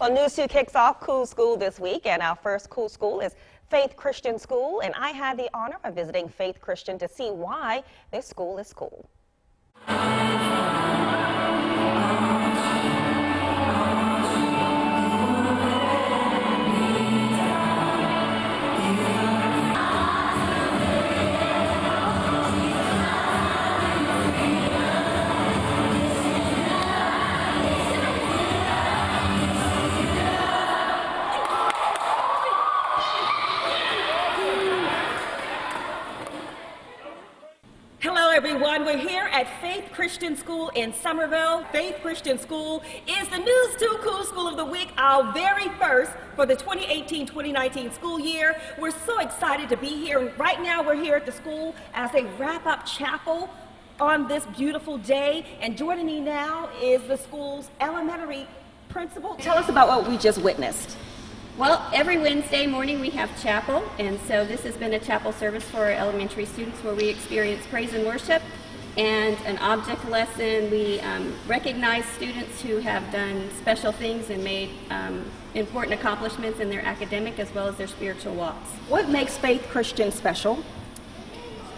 Well, News 2 kicks off Cool School this week, and our first Cool School is Faith Christian School, and I had the honor of visiting Faith Christian to see why this school is cool. Everyone. We're here at Faith Christian School in Summerville. Faith Christian School is the News 2 Cool School of the Week, our very first for the 2018-2019 school year. We're so excited to be here. Right now, we're here at the school as they wrap up chapel on this beautiful day. And joining me now is the school's elementary principal. Tell us about what we just witnessed. Well, every Wednesday morning we have chapel, and so this has been a chapel service for our elementary students where we experience praise and worship and an object lesson. We um, recognize students who have done special things and made um, important accomplishments in their academic as well as their spiritual walks. What makes Faith Christian special?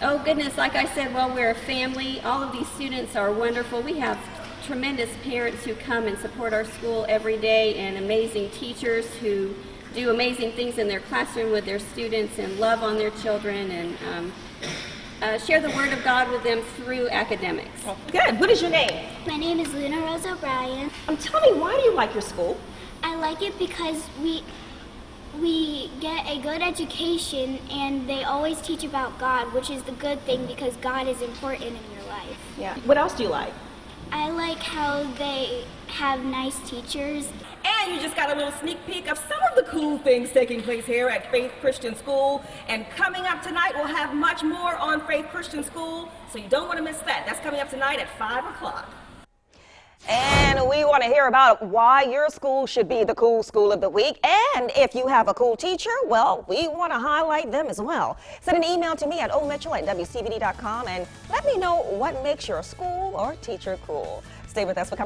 Oh goodness, like I said, well, we're a family. All of these students are wonderful. We have tremendous parents who come and support our school every day and amazing teachers who do amazing things in their classroom with their students and love on their children and um, uh, share the Word of God with them through academics. Good. What is your name? My name is Luna Rose O'Brien. Um, tell me, why do you like your school? I like it because we we get a good education and they always teach about God, which is the good thing because God is important in your life. Yeah. What else do you like? I like how they have nice teachers. And you just got a little sneak peek of some of the cool things taking place here at Faith Christian School. And coming up tonight, we'll have much more on Faith Christian School, so you don't want to miss that. That's coming up tonight at 5 o'clock. And we want to hear about why your school should be the cool school of the week. And if you have a cool teacher, well, we want to highlight them as well. Send an email to me at omitchell at wcbd.com and let me know what makes your school or teacher cool. Stay with us for coming.